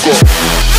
go.